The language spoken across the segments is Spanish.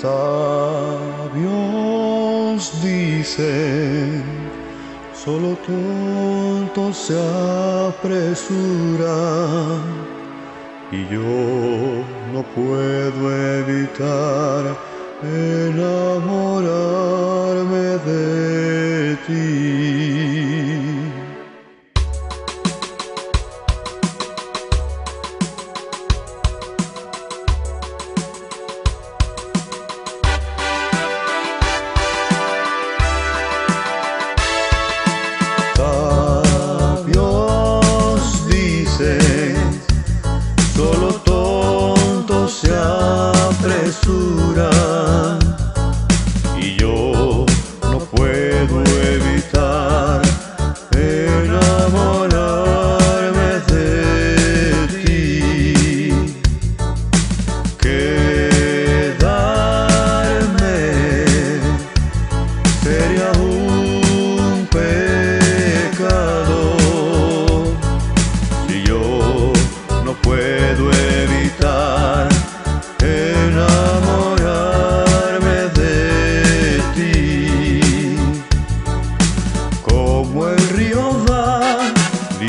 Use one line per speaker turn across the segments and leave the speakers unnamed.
Sabios dicen, solo tontos se apresuran y yo no puedo evitar enamorarme de ti.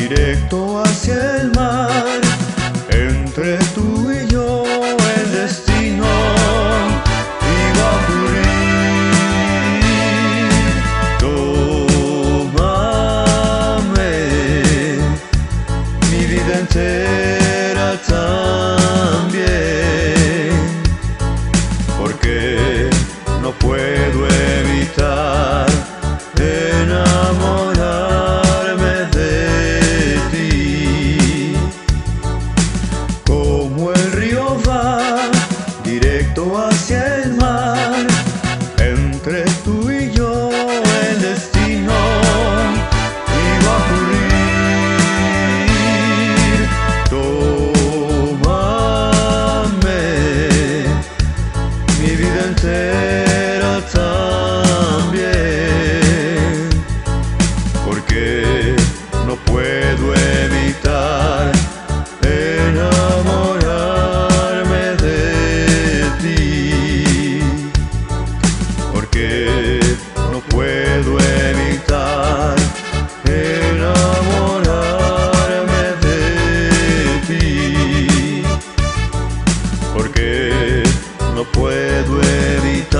directo hacia el mar, entre tú y yo el destino iba a ocurrir. Tómame mi vida entera. puedo evitar enamorarme de ti, porque no puedo evitar enamorarme de ti, porque no puedo evitar.